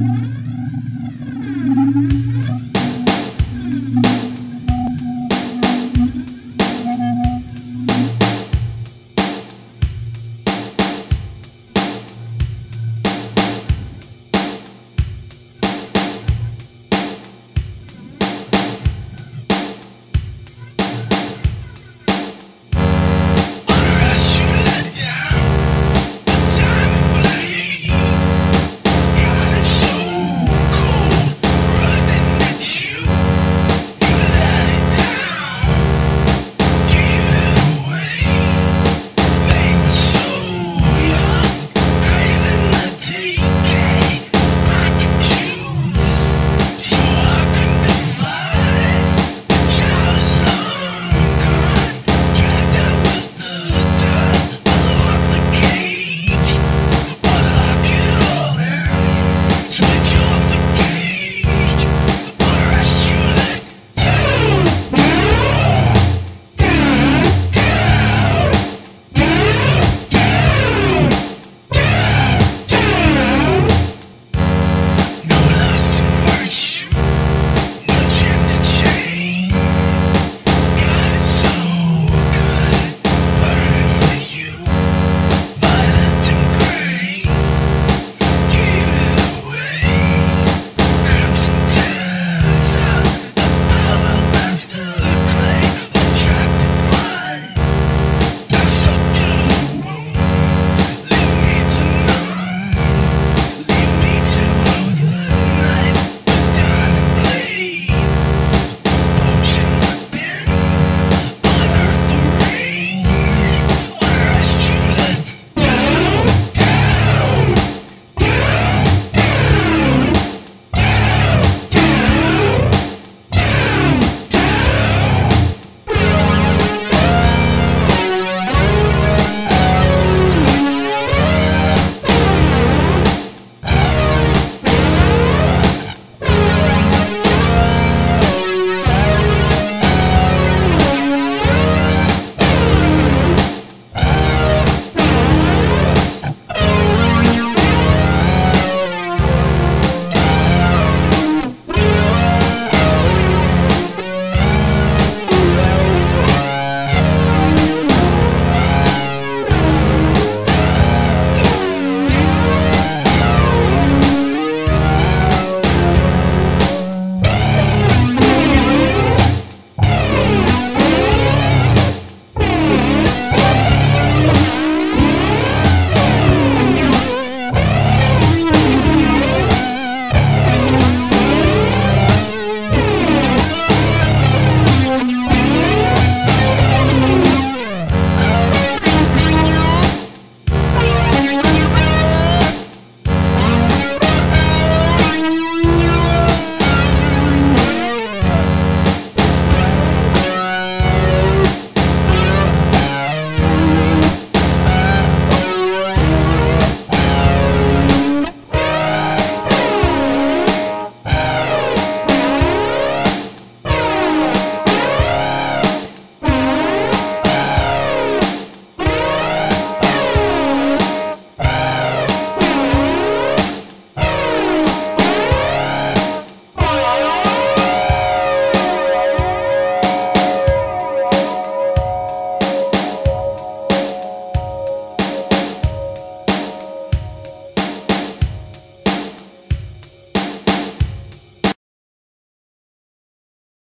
you